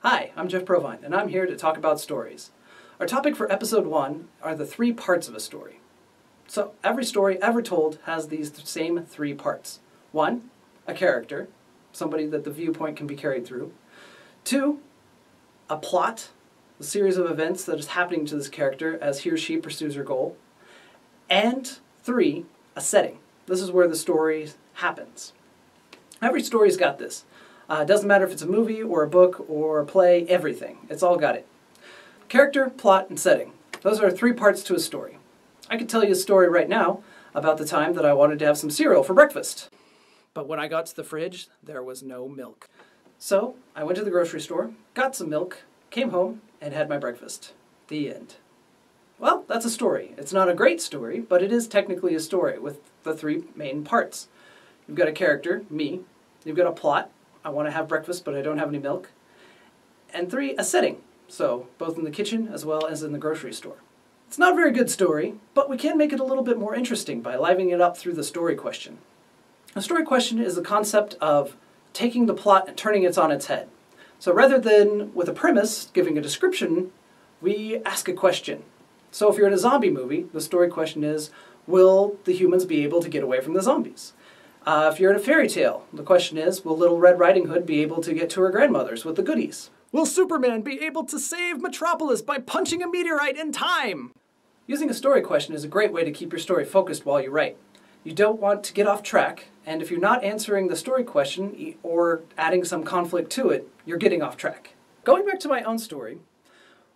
Hi, I'm Jeff Provine, and I'm here to talk about stories. Our topic for episode one are the three parts of a story. So, every story ever told has these th- same three parts. One, a character, somebody that the viewpoint can be carried through. Two, a plot, a series of events that is happening to this character as he or she pursues her goal. And three, a setting. This is where the story happens. Every story's got this. Uh, doesn't matter if it's a movie or a book or a play, everything. It's all got it. Character, plot, and setting. Those are three parts to a story. I could tell you a story right now about the time that I wanted to have some cereal for breakfast. But when I got to the fridge, there was no milk. So I went to the grocery store, got some milk, came home, and had my breakfast. The end. Well, that's a story. It's not a great story, but it is technically a story with the three main parts. You've got a character, me. You've got a plot. I want to have breakfast, but I don't have any milk. And three, a setting. So, both in the kitchen as well as in the grocery store. It's not a very good story, but we can make it a little bit more interesting by livening it up through the story question. A story question is the concept of taking the plot and turning it on its head. So rather than with a premise giving a description, we ask a question. So if you're in a zombie movie, the story question is Will the humans be able to get away from the zombies? Uh, if you're in a fairy tale, the question is Will Little Red Riding Hood be able to get to her grandmother's with the goodies? Will Superman be able to save Metropolis by punching a meteorite in time? Using a story question is a great way to keep your story focused while you write. You don't want to get off track, and if you're not answering the story question or adding some conflict to it, you're getting off track. Going back to my own story,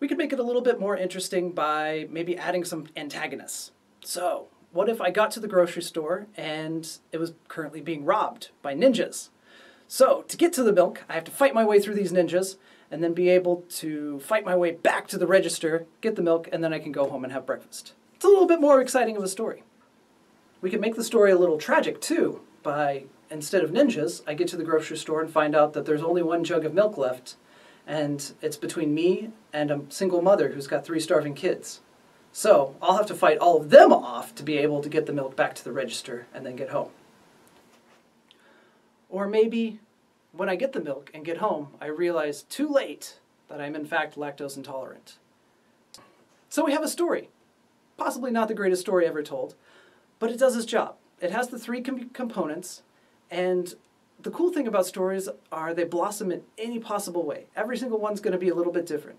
we could make it a little bit more interesting by maybe adding some antagonists. So, what if I got to the grocery store and it was currently being robbed by ninjas? So, to get to the milk, I have to fight my way through these ninjas and then be able to fight my way back to the register, get the milk, and then I can go home and have breakfast. It's a little bit more exciting of a story. We could make the story a little tragic too by instead of ninjas, I get to the grocery store and find out that there's only one jug of milk left and it's between me and a single mother who's got three starving kids. So, I'll have to fight all of them off to be able to get the milk back to the register and then get home. Or maybe when I get the milk and get home, I realize too late that I'm in fact lactose intolerant. So we have a story. Possibly not the greatest story ever told, but it does its job. It has the three com- components, and the cool thing about stories are they blossom in any possible way. Every single one's going to be a little bit different.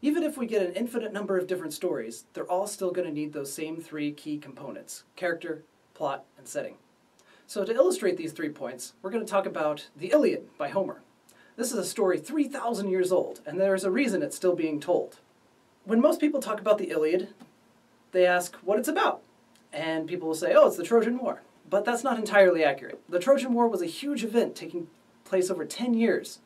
Even if we get an infinite number of different stories, they're all still going to need those same three key components character, plot, and setting. So, to illustrate these three points, we're going to talk about the Iliad by Homer. This is a story 3,000 years old, and there's a reason it's still being told. When most people talk about the Iliad, they ask what it's about. And people will say, oh, it's the Trojan War. But that's not entirely accurate. The Trojan War was a huge event taking place over 10 years.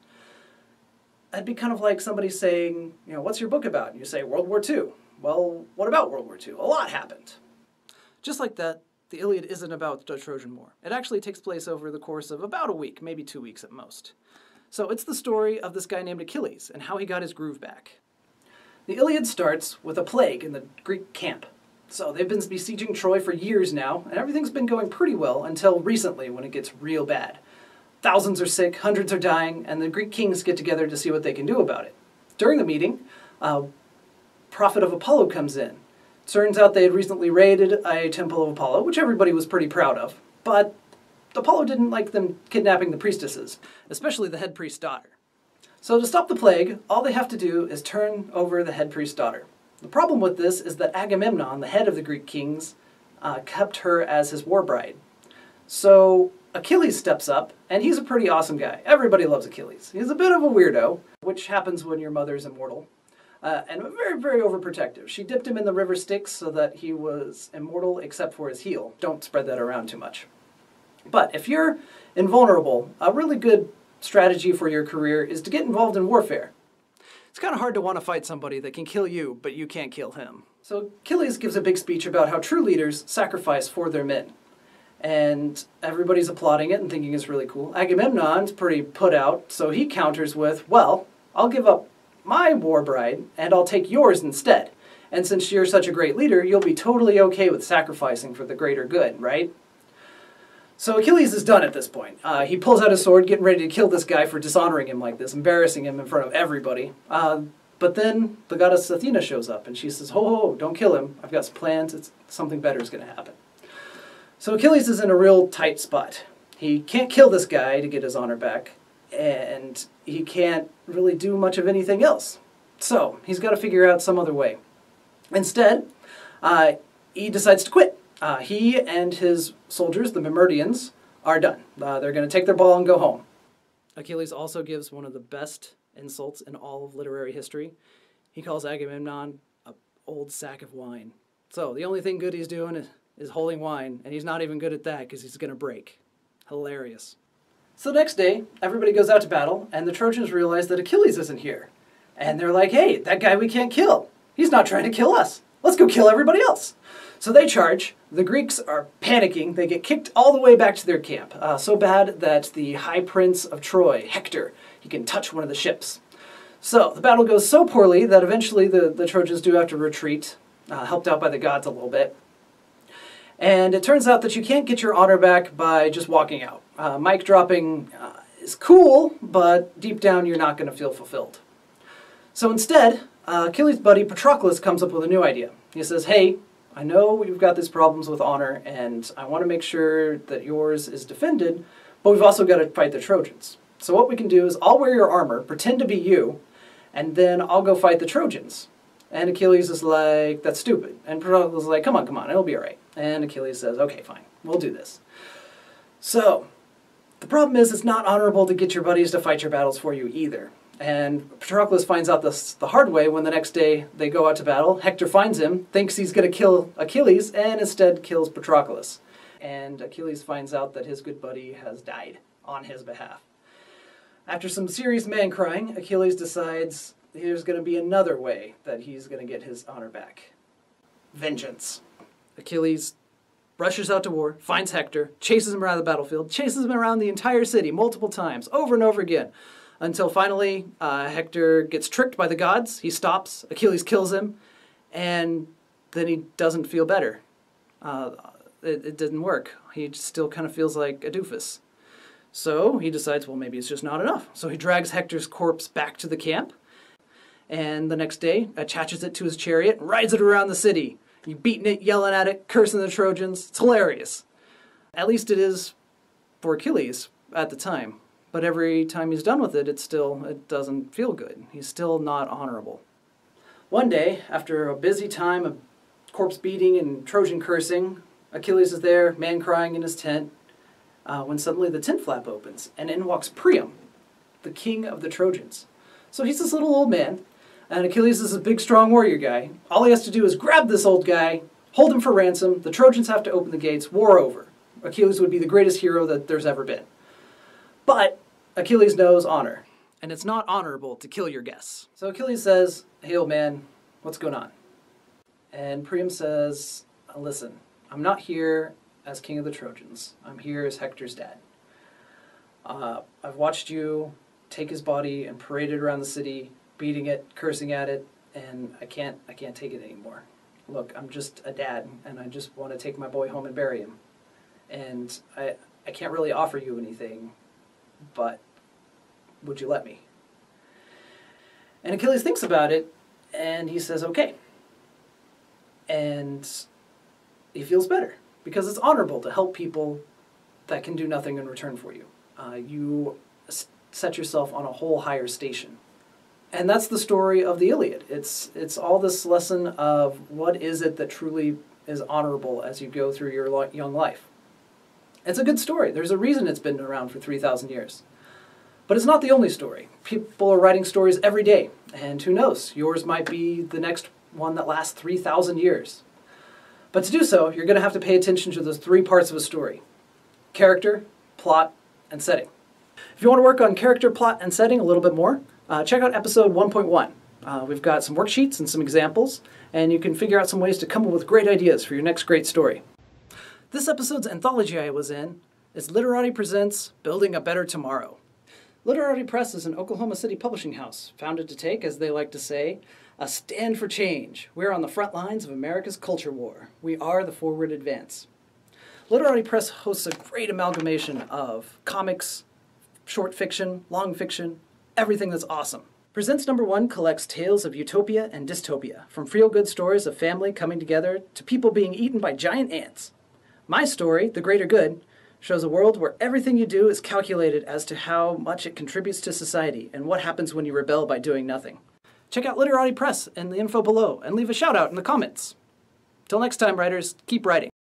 That'd be kind of like somebody saying, you know, what's your book about? And you say, World War II. Well, what about World War II? A lot happened. Just like that, the Iliad isn't about the Trojan War. It actually takes place over the course of about a week, maybe two weeks at most. So it's the story of this guy named Achilles and how he got his groove back. The Iliad starts with a plague in the Greek camp. So they've been besieging Troy for years now, and everything's been going pretty well until recently when it gets real bad. Thousands are sick, hundreds are dying, and the Greek kings get together to see what they can do about it. During the meeting, a prophet of Apollo comes in. Turns out they had recently raided a temple of Apollo, which everybody was pretty proud of, but Apollo didn't like them kidnapping the priestesses, especially the head priest's daughter. So to stop the plague, all they have to do is turn over the head priest's daughter. The problem with this is that Agamemnon, the head of the Greek kings, uh, kept her as his war bride. So Achilles steps up, and he's a pretty awesome guy. Everybody loves Achilles. He's a bit of a weirdo, which happens when your mother is immortal, uh, and very, very overprotective. She dipped him in the river Styx so that he was immortal except for his heel. Don't spread that around too much. But if you're invulnerable, a really good strategy for your career is to get involved in warfare. It's kind of hard to want to fight somebody that can kill you, but you can't kill him. So Achilles gives a big speech about how true leaders sacrifice for their men. And everybody's applauding it and thinking it's really cool. Agamemnon's pretty put out, so he counters with, Well, I'll give up my war bride and I'll take yours instead. And since you're such a great leader, you'll be totally okay with sacrificing for the greater good, right? So Achilles is done at this point. Uh, he pulls out his sword, getting ready to kill this guy for dishonoring him like this, embarrassing him in front of everybody. Uh, but then the goddess Athena shows up and she says, Ho, ho, don't kill him. I've got some plans. It's, something better is going to happen. So Achilles is in a real tight spot. He can't kill this guy to get his honor back, and he can't really do much of anything else. So he's got to figure out some other way. Instead, uh, he decides to quit. Uh, he and his soldiers, the Myrmidons, are done. Uh, they're going to take their ball and go home. Achilles also gives one of the best insults in all of literary history. He calls Agamemnon a old sack of wine. So the only thing good he's doing is, is holding wine, and he's not even good at that because he's going to break. Hilarious. So the next day, everybody goes out to battle, and the Trojans realize that Achilles isn't here. And they're like, hey, that guy we can't kill. He's not trying to kill us. Let's go kill everybody else. So they charge. The Greeks are panicking. They get kicked all the way back to their camp. Uh, so bad that the High Prince of Troy, Hector, he can touch one of the ships. So the battle goes so poorly that eventually the, the Trojans do have to retreat, uh, helped out by the gods a little bit. And it turns out that you can't get your honor back by just walking out. Uh, mic dropping uh, is cool, but deep down you're not going to feel fulfilled. So instead, uh, Achilles' buddy Patroclus comes up with a new idea. He says, Hey, I know you've got these problems with honor, and I want to make sure that yours is defended, but we've also got to fight the Trojans. So what we can do is I'll wear your armor, pretend to be you, and then I'll go fight the Trojans. And Achilles is like, that's stupid. And Patroclus is like, come on, come on, it'll be all right. And Achilles says, okay, fine, we'll do this. So, the problem is it's not honorable to get your buddies to fight your battles for you either. And Patroclus finds out this the hard way when the next day they go out to battle. Hector finds him, thinks he's going to kill Achilles, and instead kills Patroclus. And Achilles finds out that his good buddy has died on his behalf. After some serious man crying, Achilles decides there's going to be another way that he's going to get his honor back vengeance. Achilles rushes out to war, finds Hector, chases him around the battlefield, chases him around the entire city multiple times, over and over again, until finally uh, Hector gets tricked by the gods. He stops, Achilles kills him, and then he doesn't feel better. Uh, it, it didn't work. He still kind of feels like a doofus. So he decides, well, maybe it's just not enough. So he drags Hector's corpse back to the camp, and the next day attaches it to his chariot and rides it around the city. You beating it, yelling at it, cursing the Trojans. It's hilarious. At least it is for Achilles at the time. But every time he's done with it, it still it doesn't feel good. He's still not honorable. One day, after a busy time of corpse beating and Trojan cursing, Achilles is there, man crying in his tent, uh, when suddenly the tent flap opens, and in walks Priam, the king of the Trojans. So he's this little old man, and Achilles is a big, strong warrior guy. All he has to do is grab this old guy, hold him for ransom. The Trojans have to open the gates. War over. Achilles would be the greatest hero that there's ever been. But Achilles knows honor, and it's not honorable to kill your guests. So Achilles says, Hey, old man, what's going on? And Priam says, Listen, I'm not here as king of the Trojans. I'm here as Hector's dad. Uh, I've watched you take his body and parade it around the city beating it, cursing at it, and I can't I can't take it anymore. Look, I'm just a dad, and I just want to take my boy home and bury him, and I I can't really offer you anything, but would you let me? And Achilles thinks about it, and he says, okay. And he feels better because it's honorable to help people that can do nothing in return for you. Uh, you set yourself on a whole higher station and that's the story of the Iliad. It's it's all this lesson of what is it that truly is honorable as you go through your young life. It's a good story. There's a reason it's been around for 3,000 years. But it's not the only story. People are writing stories every day, and who knows, yours might be the next one that lasts 3,000 years. But to do so, you're going to have to pay attention to those three parts of a story character, plot, and setting. If you want to work on character, plot, and setting a little bit more, uh, check out episode 1.1. Uh, we've got some worksheets and some examples, and you can figure out some ways to come up with great ideas for your next great story. This episode's anthology I was in is Literati Presents Building a Better Tomorrow. Literati Press is an Oklahoma City publishing house, founded to take, as they like to say, a stand for change. We're on the front lines of America's culture war. We are the forward advance. Literati Press hosts a great amalgamation of comics, short fiction, long fiction, everything that's awesome. Presents number one collects tales of utopia and dystopia, from feel good stories of family coming together to people being eaten by giant ants. My story, The Greater Good, shows a world where everything you do is calculated as to how much it contributes to society and what happens when you rebel by doing nothing. Check out Literati Press and the info below and leave a shout out in the comments. Till next time, writers, keep writing.